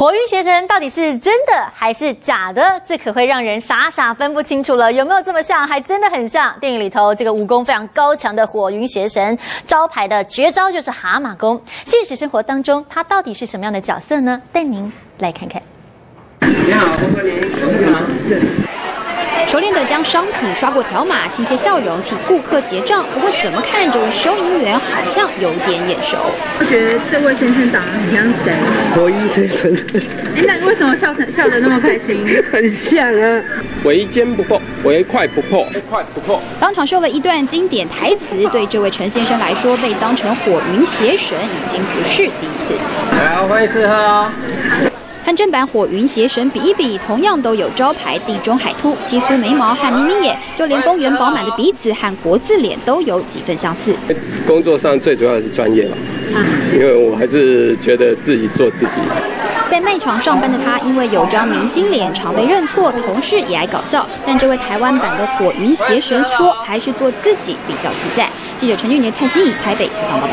火云邪神到底是真的还是假的？这可会让人傻傻分不清楚了。有没有这么像？还真的很像。电影里头这个武功非常高强的火云邪神，招牌的绝招就是蛤蟆功。现实生活当中，他到底是什么样的角色呢？带您来看看。你好，欢迎您，的将商品刷过条码，亲切笑容替顾客结账。不过怎么看这位收银员好像有点眼熟。我觉得这位先生长得很像谁？火一先生。哎，那为什么笑成笑得那么开心？很像啊。唯坚不破，唯快不破，快不破。当场秀了一段经典台词，对这位陈先生来说，被当成火云邪神已经不是第一次。好，欢迎吃喝哦。和正版火云邪神比一比，同样都有招牌地中海秃、稀疏眉毛和眯眯眼，就连丰圆饱满的鼻子和国字脸都有几分相似。工作上最主要的是专业吧，因为我还是觉得自己做自己。在卖场上班的他，因为有张明星脸，常被认错，同事也爱搞笑。但这位台湾版的火云邪神说，还是做自己比较自在。记者陈俊杰、蔡欣怡台北采访报道。